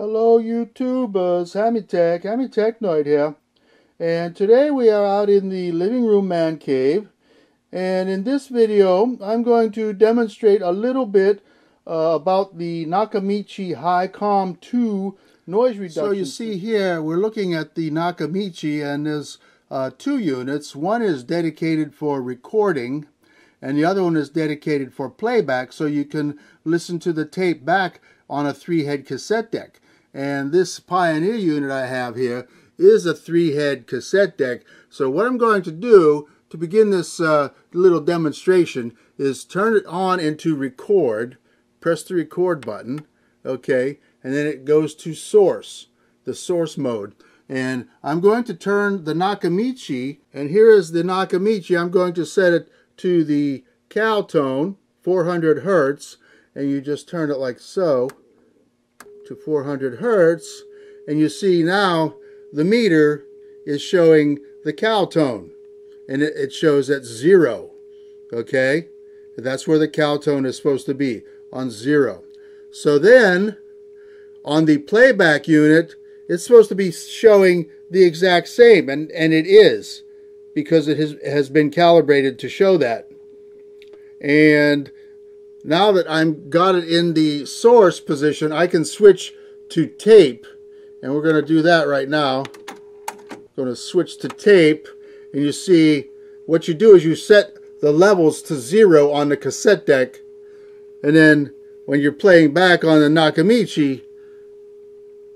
Hello YouTubers, Hamitech, Hammy Technoid here. And today we are out in the living room man cave. And in this video, I'm going to demonstrate a little bit uh, about the Nakamichi High-Com 2 noise reduction. So you see here, we're looking at the Nakamichi and there's uh, two units. One is dedicated for recording and the other one is dedicated for playback so you can listen to the tape back on a three-head cassette deck. And this Pioneer unit I have here is a three-head cassette deck. So what I'm going to do to begin this uh, little demonstration is turn it on into record, press the record button, okay, and then it goes to source, the source mode. And I'm going to turn the Nakamichi, and here is the Nakamichi. I'm going to set it to the cal tone, 400 hertz, and you just turn it like so to 400 hertz and you see now the meter is showing the cal tone and it, it shows at zero okay? That's where the cal tone is supposed to be on zero. So then on the playback unit it's supposed to be showing the exact same and and it is because it has has been calibrated to show that. And now that I'm got it in the source position, I can switch to tape. And we're going to do that right now. I'm Going to switch to tape. And you see, what you do is you set the levels to zero on the cassette deck. And then when you're playing back on the Nakamichi,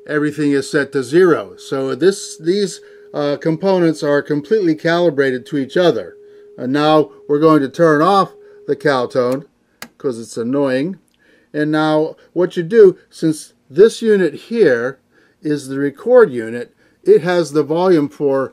everything is set to zero. So this these uh, components are completely calibrated to each other. And now we're going to turn off the cal tone because it's annoying. And now what you do, since this unit here is the record unit, it has the volume for,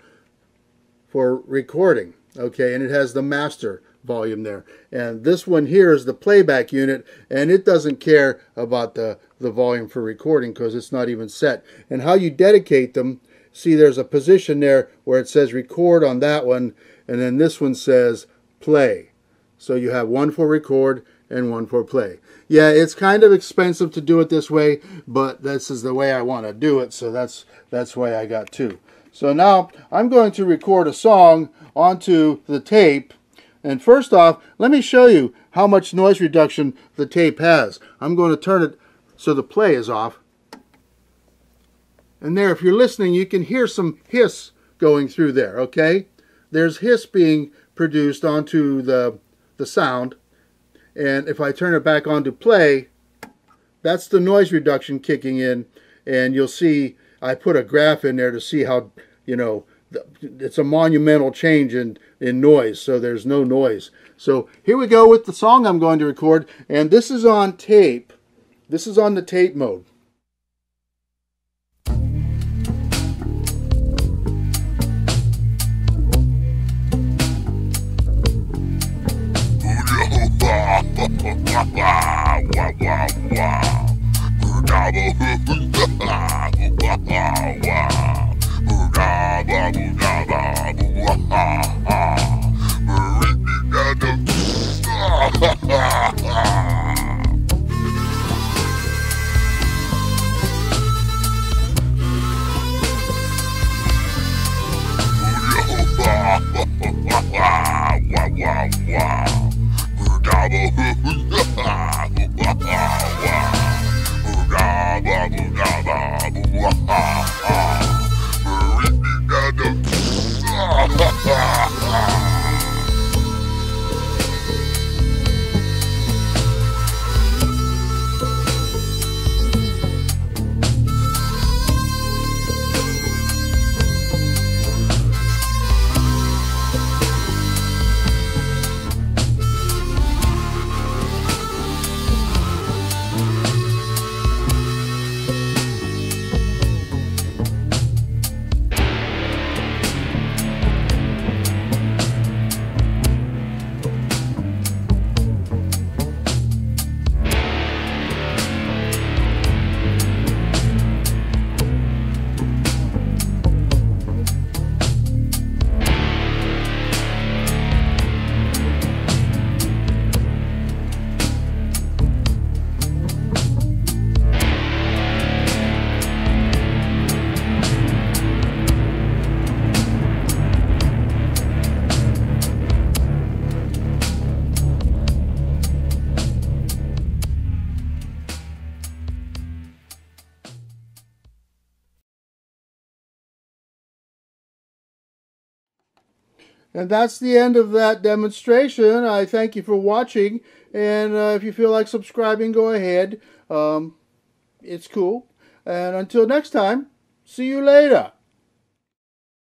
for recording, okay, and it has the master volume there. And this one here is the playback unit, and it doesn't care about the, the volume for recording because it's not even set. And how you dedicate them, see there's a position there where it says record on that one, and then this one says play. So you have one for record and one for play. Yeah, it's kind of expensive to do it this way, but this is the way I want to do it, so that's that's why I got two. So now I'm going to record a song onto the tape. And first off, let me show you how much noise reduction the tape has. I'm going to turn it so the play is off. And there, if you're listening, you can hear some hiss going through there, okay? There's hiss being produced onto the, the sound. And if I turn it back on to play, that's the noise reduction kicking in. And you'll see I put a graph in there to see how, you know, it's a monumental change in, in noise. So there's no noise. So here we go with the song I'm going to record. And this is on tape. This is on the tape mode. wow, wow, wow. And that's the end of that demonstration. I thank you for watching. And uh, if you feel like subscribing, go ahead. Um, it's cool. And until next time, see you later.